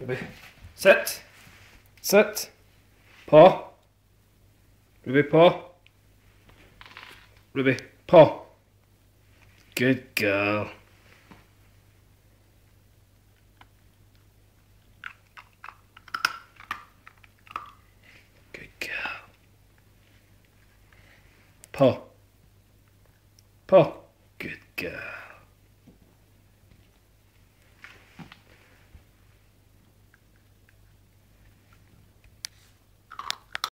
Ruby. Sit. Sit. Paw. Ruby, paw. Ruby, paw. Good girl. Good girl. Paw. Paw. Good girl.